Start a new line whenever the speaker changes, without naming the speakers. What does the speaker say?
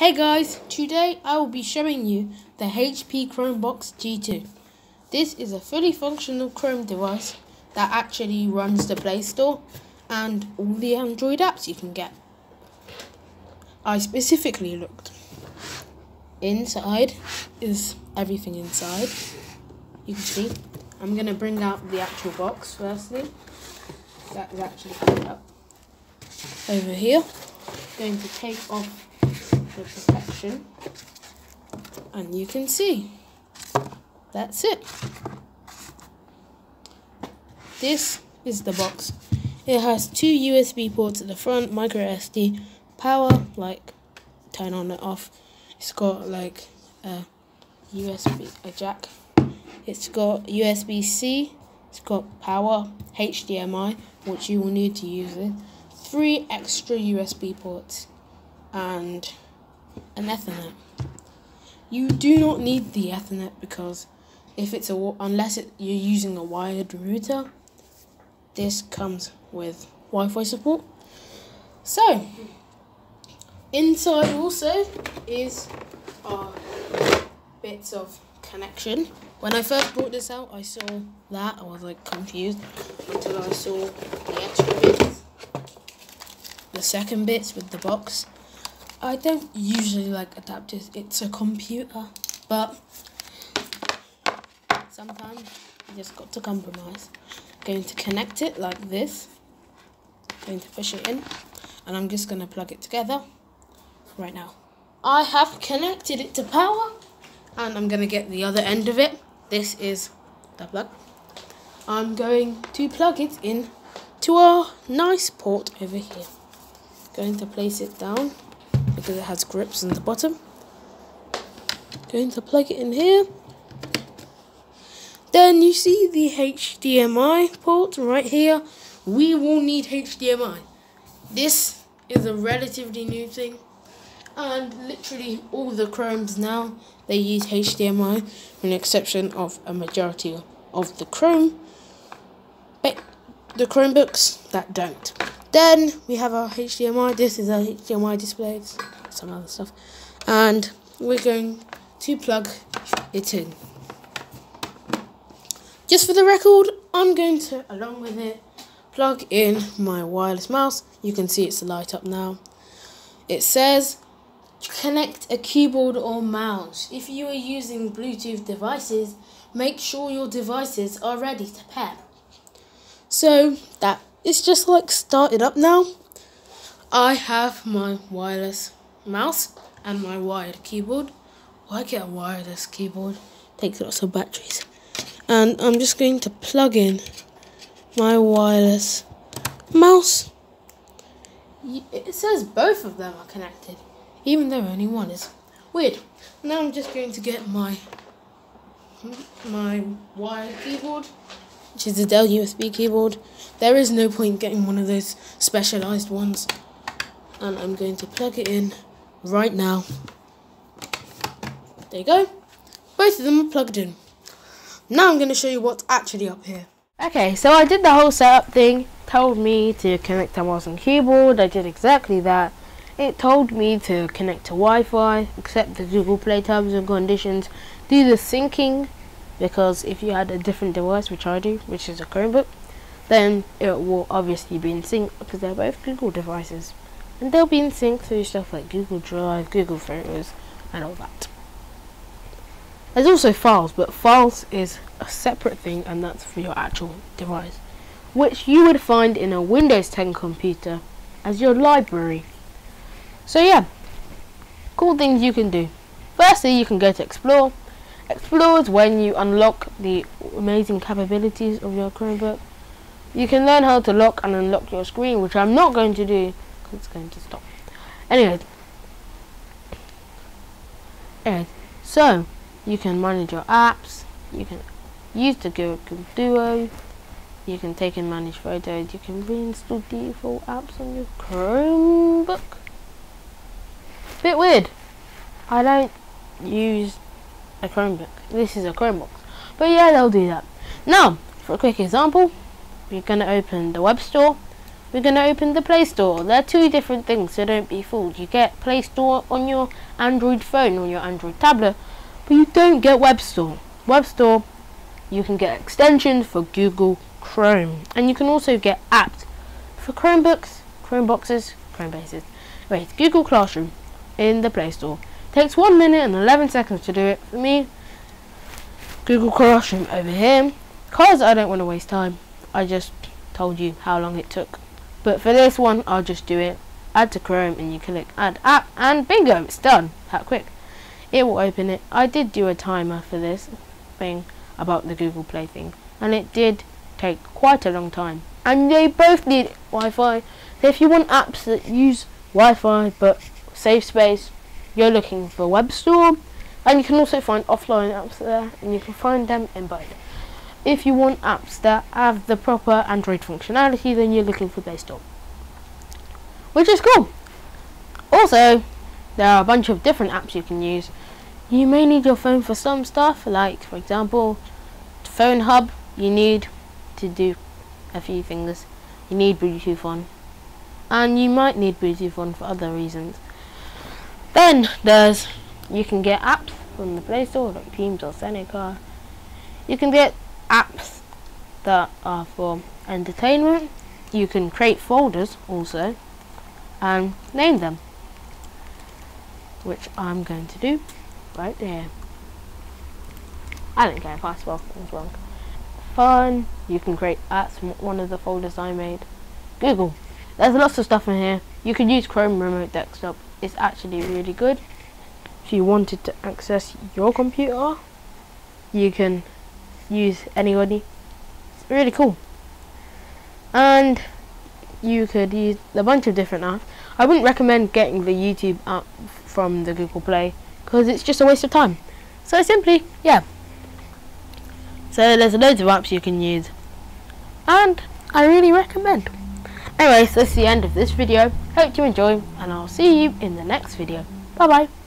Hey guys, today I will be showing you the HP Chromebox G2. This is a fully functional Chrome device that actually runs the Play Store and all the Android apps you can get. I specifically looked. Inside is everything inside. You can see. I'm going to bring out the actual box firstly. That is actually up over here. Going to take off protection and you can see. That's it. This is the box. It has two USB ports at the front micro SD power like turn on and off. It's got like a USB a jack. It's got USB-C it's got power HDMI which you will need to use it. Three extra USB ports and an Ethernet. You do not need the Ethernet because if it's a unless it, you're using a wired router, this comes with Wi-Fi support. So inside also is our bits of connection. When I first brought this out, I saw that I was like confused until I saw the extra bits, the second bits with the box. I don't usually like adapters. It's a computer, but sometimes you just got to compromise. Going to connect it like this. Going to push it in, and I'm just going to plug it together right now. I have connected it to power, and I'm going to get the other end of it. This is the plug. I'm going to plug it in to our nice port over here. Going to place it down because it has grips on the bottom. Going to plug it in here. Then you see the HDMI port right here. We will need HDMI. This is a relatively new thing. And literally all the Chromes now, they use HDMI with the exception of a majority of the Chrome, but the Chromebooks that don't. Then we have our HDMI. This is our HDMI display, some other stuff. And we're going to plug it in. Just for the record, I'm going to, along with it, plug in my wireless mouse. You can see it's light up now. It says connect a keyboard or mouse. If you are using Bluetooth devices, make sure your devices are ready to pair. So that it's just like started up now. I have my wireless mouse and my wired keyboard. Why get a wireless keyboard? Takes lots of batteries. And I'm just going to plug in my wireless mouse. It says both of them are connected, even though only one is. Weird. Now I'm just going to get my my wired keyboard which is a Dell USB keyboard. There is no point getting one of those specialized ones. And I'm going to plug it in right now. There you go. Both of them are plugged in. Now I'm going to show you what's actually up here. Okay, so I did the whole setup thing. Told me to connect to mouse and keyboard. I did exactly that. It told me to connect to Wi-Fi, accept the Google Play terms and conditions, do the syncing because if you had a different device, which I do, which is a Chromebook, then it will obviously be in sync because they're both Google devices. And they'll be in sync through stuff like Google Drive, Google Photos, and all that. There's also files, but files is a separate thing and that's for your actual device, which you would find in a Windows 10 computer as your library. So yeah, cool things you can do. Firstly, you can go to Explore, Explores when you unlock the amazing capabilities of your Chromebook. You can learn how to lock and unlock your screen, which I'm not going to do it's going to stop. Anyway, anyway, so you can manage your apps. You can use the Google Duo. You can take and manage photos. You can reinstall default apps on your Chromebook. Bit weird. I don't use a Chromebook. This is a Chromebook. But yeah, they'll do that. Now, for a quick example, we're going to open the web store. We're going to open the Play Store. They're two different things, so don't be fooled. You get Play Store on your Android phone, on your Android tablet, but you don't get Web Store. Web Store, you can get extensions for Google Chrome, and you can also get apps for Chromebooks, Chromeboxes, Chromebases. Wait, Google Classroom in the Play Store. Takes 1 minute and 11 seconds to do it. For me, Google Classroom over here. Because I don't want to waste time, I just told you how long it took. But for this one, I'll just do it. Add to Chrome and you click add app and bingo, it's done. That quick. It will open it. I did do a timer for this thing about the Google Play thing. And it did take quite a long time. And they both need Wi-Fi. So if you want apps that use Wi-Fi but save space, you're looking for Web Store. And you can also find offline apps there and you can find them in both. If you want apps that have the proper Android functionality, then you're looking for Play Store. Which is cool. Also, there are a bunch of different apps you can use. You may need your phone for some stuff, like, for example, Phone Hub, you need to do a few things. You need Bluetooth on. And you might need Bluetooth on for other reasons. Then there's, you can get apps from the Play Store, like Teams or Seneca. You can get apps that are for entertainment. You can create folders also and name them, which I'm going to do right there. I don't care if I spell things wrong. Fun, you can create apps from one of the folders I made. Google, there's lots of stuff in here. You can use Chrome Remote Desktop. It's actually really good. If you wanted to access your computer, you can use anybody. It's really cool. And you could use a bunch of different apps. I wouldn't recommend getting the YouTube app from the Google Play because it's just a waste of time. So simply, yeah. So there's loads of apps you can use. And I really recommend. Anyways, that's the end of this video. Hope you enjoy and I'll see you in the next video. Bye bye.